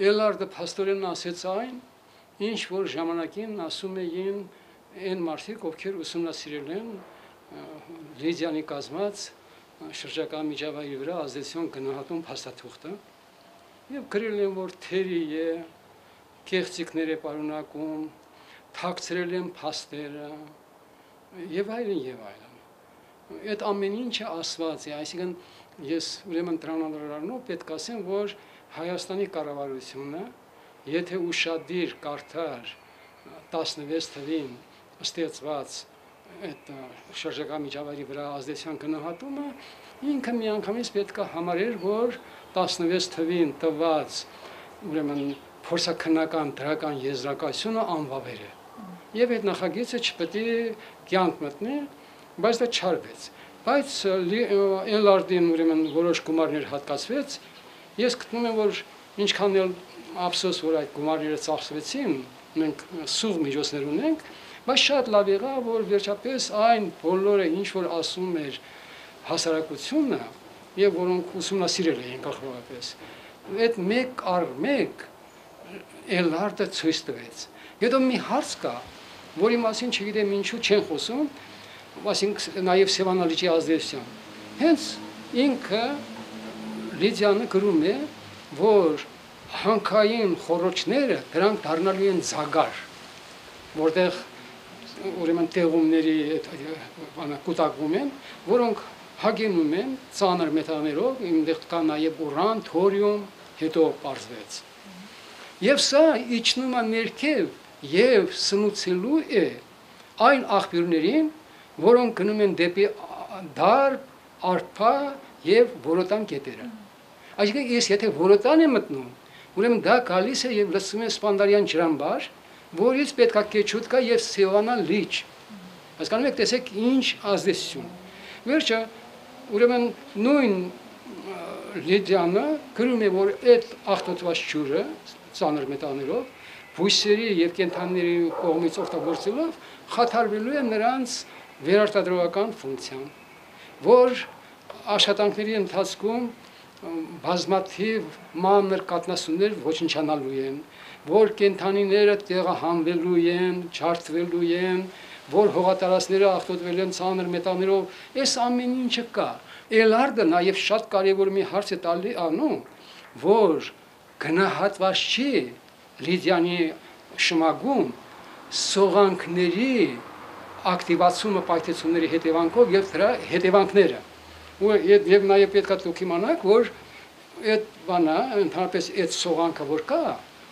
Էլարդը փաստորեն ասեց այն, ինչ որ ժամանակին ասում էին այն մարդիկ, ովքեր ուսումնասիրել են Լիդիանի կազմած շրջակա միջավայրի վրա ազդեցություն գնահատում փաստաթուղթը եւ գրել են որ թերի է կեղծիկներ է պարունակում թաքցրել են փաստերը եւ այլն եւ այլն այդ ամեն ինչը ասված է այսինքն ես ուրեմն տրանադրառնով պետք ասեմ որ Հայաստանի կառավարությունը եթե ուշադիր կարդար 16 թվին ստեղծված այդ շրջակա միջավայրի վրա ազդեցության գնահատումը ինքը միանգամից պետք է համարեր, որ 16 թվին տված ուրեմն փորձակնական դրական եզրակացությունը անվավեր է։ Եվ այդ նախագիծը չպետք է կյանք մտնի, բայց դա չարվեց։ Բայց Էլարդին ուրեմն որոշ գումարներ հատկացվեց։ Ես գտնում եմ, որ ինչքան էլ ափսոս որ այդ գումարները ծախսվեցին, մենք սուղ միջոցներ ունենք, բայց շատ լավ եղավ, որ վերջապես այն բոլորը ինչ որ ասում էր հասարակությունը եւ որոնք ուսումնասիրել էին գլխավորապես, այդ մեկ առ մեկ Էլարդը ցույց տվեց։ Հետո մի հարց կա, որի մասին չգիտեմ ինչու չեն խոսում, այսինքն նաև Սևանալիճի ազդեցության։ Հենց ինքը Լիդիանը գրում է, որ հանքային խորոչները դրանք դառնալու են զագար, որտեղ ուրեմն տեղումների բանը կուտակվում են, որոնք հագենում են ծանր մետալներով, այնտեղ կա նաև ուրան, թորիում, հետո բարձվեց։ Եվ սա իջնում է ներքև եւ սնուցելու է այն աղբյուրներին, որոնք գնում են դեպի դար, արփա եւ որոտան կետերը։ Այսինքն ես եթե որոտան եմ մտնում, ուրեմն դա գալիս է եւ լսում է սպանդարյան ջրամբար, որից պետքա կեչուտ կա եւ սևանա լիճ։ Հասկանում եք, տեսեք ինչ ազդեցություն։ Վերջը ուրեմն նույն Լիդիանը գրում է, որ այդ աղտոտված ջուրը ծանր մետալներով բույսերի եւ կենթանիների կողմից օգտագործելով խաթարվելու է նրանց վերարտադրողական ֆունկցիան, որ աշխատանքների ընթացքում բազմաթիվ մանր կատնասուններ ոչնչանալու են, որ կենթանիները տեղահանվելու են, չարթվելու են, որ հողատարածները աղտոտվել են ցաներ մետալներով, այս ամեն ինչը կա։ Էլարդը նաև շատ կարևոր մի հարց է տալի անում, որ գնահատված չի Լիդիանի շմագում սողանքների ակտիվացումը պայթեցումների հետևանքով եւ դրա հետևանքները։ Ու եւ եւ նաեւ պետքա դուք իմանաք, որ այդ բանը ընդհանրապես այդ սողանքը որ կա,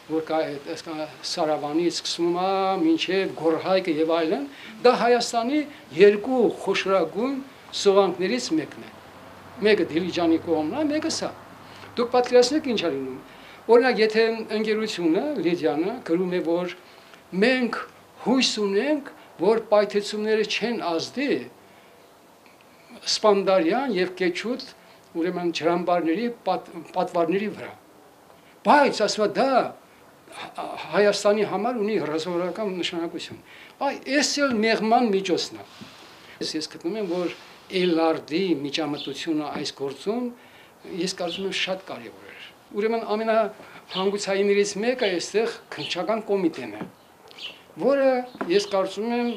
որ կա այդ ասկա Սարավանից սկսում է մինչև Գորհայկը եւ այլն, դա Հայաստանի երկու խոշորագույն սողանքներից մեկն է։ Մեկը Դիլիջանի կողմն է, մեկը սա։ Դուք պատկերացնեք ինչ է լինում։ Օրինակ, եթե ընկերությունը Լիդիանը գրում է, որ մենք հույս ունենք որ պայթեցումները չեն ազդի սպանդարյան եւ կեչուտ ուրեմն ջրամբարների պատ, պատվարների վրա բայց ասવા դա Հայաստանի համար ունի ռազմական նշանակություն այ էս էլ մեղման միջոցն է ես ես գտնում եմ որ Էլարդի միջամտությունը այս գործում ես կարծում եմ շատ կարևոր էր ուրեմն ամենահանգուցայիններից մեկը այստեղ քնչական կոմիտեն է որը ես կարծում եմ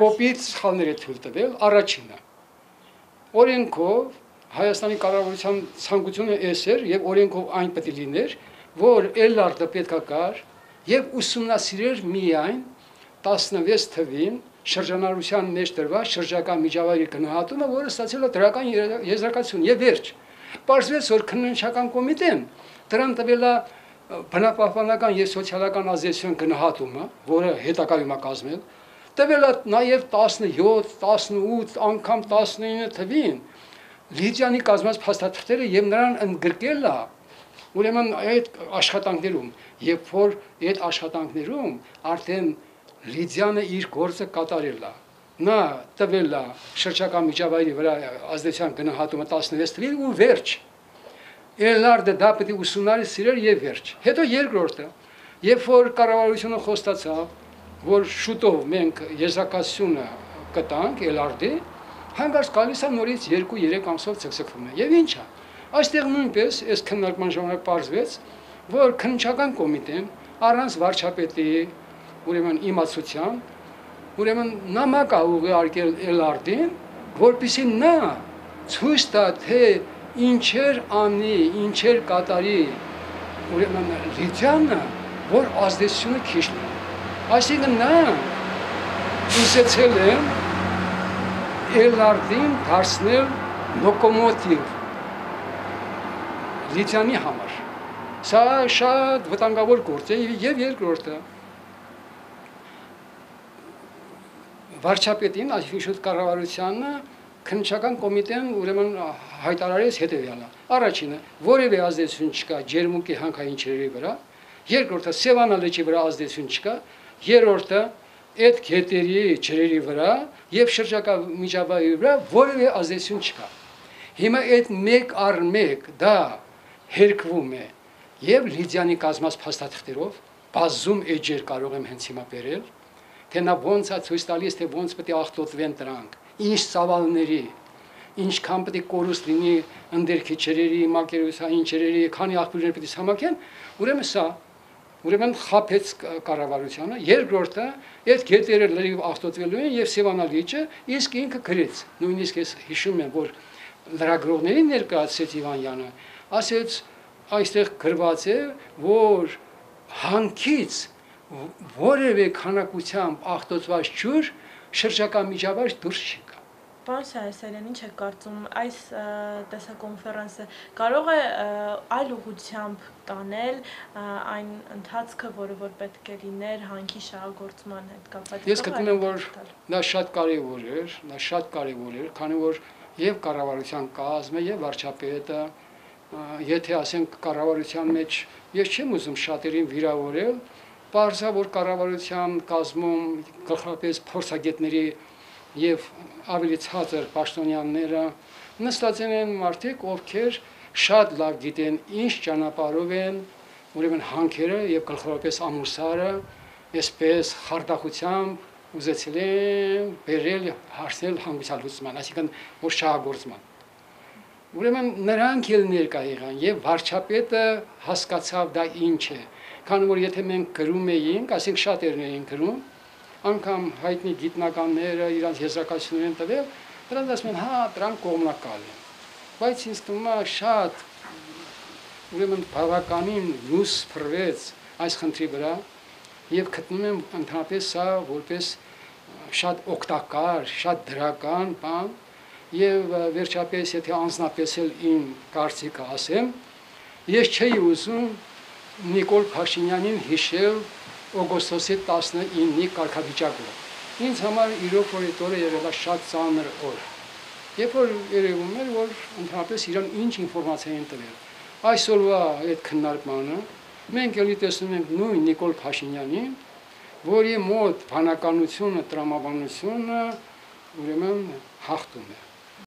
կոպիտ սխալներ է թույլ տվել առաջինը օրենքով Հայաստանի կառավարության ցանկությունը էս էր եւ օրենքով այն պետք է լիներ որ Էլարդը պետքա կար եւ ուսումնասիրեր միայն 16 թվին շրջանառության մեջ դրված շրջակա միջավայրի գնահատումը, որը ստացել է դրական եզրակացություն եւ վերջ։ Պարզվեց, որ քննչական կոմիտեն դրան տվել է բնապահպանական եւ սոցիալական ազդեցություն գնահատումը, որը հետակայում է կազմել, տվել է նաեւ 17, 18, անգամ 19 թվին Լիդիանի կազմած փաստաթղթերը եւ նրան ընդգրկել է ուրեմն այդ աշխատանքներում երբ որ այդ աշխատանքներում արդեն Լիդիանը իր գործը կատարել է նա տվել է շրջակա միջավայրի վրա ազդեցության գնահատումը 16 թվին ու վերջ Էլարդը դա պետք է ուսումնասիրել եւ վերջ։ Հետո երկրորդը, երբ որ կառավարությունը խոստացավ, որ շուտով մենք եզրակացությունը կտանք Էլարդի, հանգարց գալիս է նորից 2-3 ամսով ցկցկվում է։ Եվ ինչա։ Այստեղ նույնպես այս քննարկման ժամանակ բարձվեց, որ քննչական կոմիտեն առանց վարչապետի ուրեմն իմացության ուրեմն նամակ ա ուղարկել Էլարդին, որպեսզի նա ցույց տա թե ինչեր անի, ինչեր կատարի ուրեմն Լիթյանը, որ ազդեցությունը քիչ է։ Այսինքն նա ուզեցել է Էլարդին դարձնել լոկոմոտիվ Լիթյանի համար։ Սա շատ վտանգավոր գործ է եւ երկրորդը վարչապետին, այսինքն կառավարությանը քննչական կոմիտեն ուրեմն հայտարարեց հետեւյալը. առաջինը, որևէ ազդեցություն չկա ջերմուկի հանքային ճրերի վրա, երկրորդը Սևանա լճի վրա ազդեցություն չկա, երրորդը այդ գետերի ջրերի վրա եւ շրջակա միջավայրի վրա որևէ ազդեցություն չկա։ Հիմա այդ մեկ առ մեկ դա հերկվում է եւ Լիդիանի կազմած փաստաթղթերով բազում էջեր կարող եմ հենց հիմա բերել, թե նա ոնց է ցույց տալիս, թե ոնց պետք է ախտոտվեն դրանք, ինչ ծավալների, ինչքան պետք է կորուստ լինի ընդերքի ճրերի, մակերուսային ճրերի, քանի աղբյուրներ պետք է համակեն, ուրեմն սա ուրեմն խափեց կառավարությունը երկրորդը այդ գետերը լրիվ ախտոտվելու են եւ Սևանալիճը իսկ ինքը գրեց նույնիսկ ես հիշում եմ որ լրագրողներին ներկայացրեց Իվանյանը ասեց այստեղ գրված է որ հանքից որևէ քանակությամբ ախտոտված ջուր շրջակա միջավայր դուրս չի Պարոն Սարասարյան, ինչ է կարծում, այս տեսակոնֆերանսը կարող է այլ ուղությամբ տանել այն ընթացքը, որը որ պետք է լիներ հանքի շահագործման հետ կապված։ Ես գտնում եմ, որ դա շատ կարևոր էր, դա շատ կարևոր էր, քանի որ եւ կառավարության կազմը եւ վարչապետը եթե ասենք կառավարության մեջ ես չեմ ուզում շատերին վիրավորել, բարձա որ կառավարության կազմում գլխապես փորձագետների եւ ավելի ցածր պաշտոնյաները նստած են մարդիկ, ովքեր շատ լավ գիտեն ինչ ճանապարհով են, ուրեմն հանքերը եւ գլխավորապես ամուսարը, այսպես խարտախությամբ ուզեցել են բերել հարցնել հանգուցալ լուծման, այսինքն որ շահագործման։ Ուրեմն նրանք էլ ներկա եղան եւ վարչապետը հասկացավ դա ինչ է, քանի որ եթե մենք գրում էինք, ասենք շատերն էին գրում, անգամ հայտնի գիտնականները իրանց եզրակացություններ են տվել, դրանց ասում են, հա, դրանք կողմնակալ են։ Բայց ինձ թվում է շատ ուրեմն բավականին լույս փռվեց այս խնդրի վրա եւ գտնում եմ ընդհանրապես սա որպես շատ օգտակար, շատ դրական բան եւ վերջապես եթե անznապես էլ իմ կարծիքը ասեմ, ես չէի ուզում Նիկոլ Փաշինյանին հիշել օգոստոսի 19-ի կարգավիճակով։ Ինձ համար իրոք որ այդ օրը եղել է շատ ծանր օր։ Երբ որ երևում էր, որ ընդհանրապես իրան ինչ ինֆորմացիա են տվել։ Այսօրվա այդ քննարկմանը մենք ելի տեսնում ենք նույն Նիկոլ Փաշինյանին, որի մոտ բանականությունը, տրամաբանությունը ուրեմն հաղթում է։